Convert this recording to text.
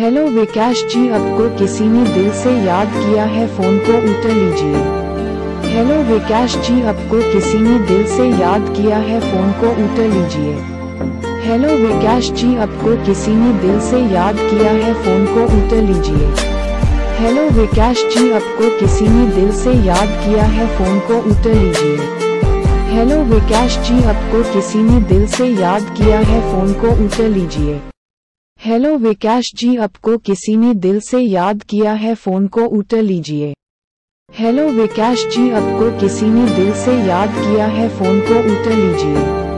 Hello विकास जी आपको किसी ने दिल से याद किया है, फ़ोन को उठा लीजिए। हेलो विकास जी आपको किसी ने दिल से याद किया है, फ़ोन को उठा लीजिए। हेलो विकास जी आपको किसी ने दिल से याद किया है, फ़ोन को उठा लीजिए। हेलो विकास जी आपको किसी ने दिल से याद किया है, फ़ोन को उठा लीजिए। हेलो विकास जी आपको किसी ने दिल से याद किया है, फ़ोन को उठा लीजिए। हेलो विकास जी, आपको किसी ने दिल से याद किया है? फ़ोन को उठा लीजिए। हेलो विकास जी, आपको किसी ने दिल से याद किया है? फ़ोन को उठा लीजिए।